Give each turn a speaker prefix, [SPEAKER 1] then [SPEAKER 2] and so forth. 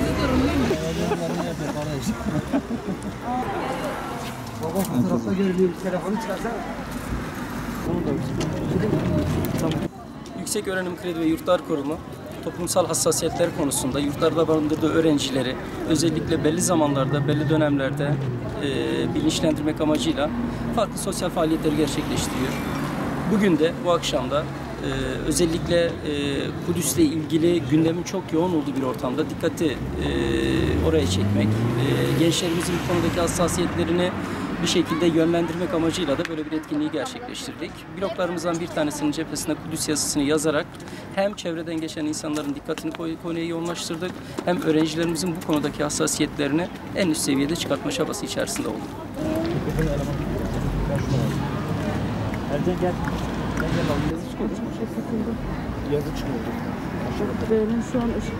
[SPEAKER 1] Bizi durumluyum. Para işte.
[SPEAKER 2] Yüksek Öğrenim Kredi ve Yurtlar Kurumu toplumsal hassasiyetler konusunda yurtlarda barındırdığı öğrencileri özellikle belli zamanlarda, belli dönemlerde e, bilinçlendirmek amacıyla farklı sosyal faaliyetleri gerçekleştiriyor. Bugün de bu akşam da e, özellikle e, Kudüs'le ilgili gündemin çok yoğun olduğu bir ortamda dikkati e, oraya çekmek, e, gençlerimizin bu konudaki hassasiyetlerini bir şekilde yönlendirmek amacıyla da böyle bir etkinliği gerçekleştirdik. Bloklarımızdan bir tanesinin cephesine Kudüs yazısını yazarak hem çevreden geçen insanların dikkatini konuya yoğunlaştırdık hem öğrencilerimizin bu konudaki hassasiyetlerini en üst seviyede çıkartma çabası içerisinde olduk.
[SPEAKER 1] Ercan gel. Gel gel. Yazı çıkıyor. Yazı.
[SPEAKER 3] Benim şu an ışık